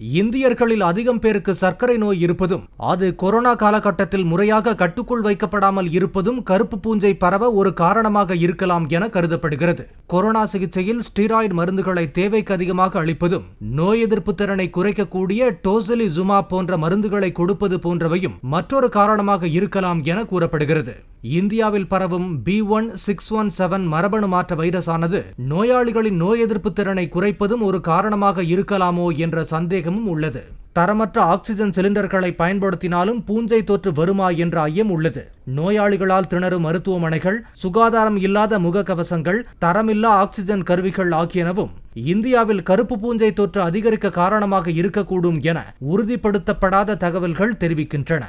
இந்தியர்களில் அதிகம் பேருக்கு சர்க்கரை நோய் இருப்பதும் அது கொரோனா காலகட்டத்தில் முறையாக கட்டுக்குள் வைக்கப்படாமல் இருப்பதும் கருப்பு பூஞ்சை பரவ ஒரு காரணமாக இருக்கலாம் என கருதப்படுகிறது. கொரோனா சிகிச்சையில் ஸ்டீராய்டு மருந்துகளை தேவைக்கு அதிகமாக அளிப்பதும் நோய் எதிர்ப்பு திறனை குறைக்கக்கூடிய டோசலி ஜுமா போன்ற மருந்துகளை கொடுப்பது போன்றவையும் மற்றொரு காரணமாக இருக்கலாம் என கூறப்படுகிறது. இந்தியாவில் பரவும் B one six one seven மரபணு மாற்ற வைரஸானது நோயாளிகளின் நோய் எதிர்ப்பு திறனை குறைப்பதும் ஒரு காரணமாக இருக்கலாமோ என்ற சந்தேகமும் உள்ளது. தரமற்ற ஆக்சிஜன் சிலிண்டர்களை பயன்படுத்தினாலும் பூஞ்சை தொற்று வருமா என்ற ஐயம் உள்ளது. நோயாளிகளால் திணறும் மருத்துவமனைகள் சுகாதாரம் இல்லாத முகக்கவசங்கள் தரமில்லா ஆக்சிஜன் கருவிகள் ஆகியனவும் இந்தியாவில் கருப்பு பூஞ்சை தொற்று அதிகரிக்க காரணமாக இருக்கக்கூடும் என உறுதிப்படுத்தப்படாத தகவல்கள் தெரிவிக்கின்றன.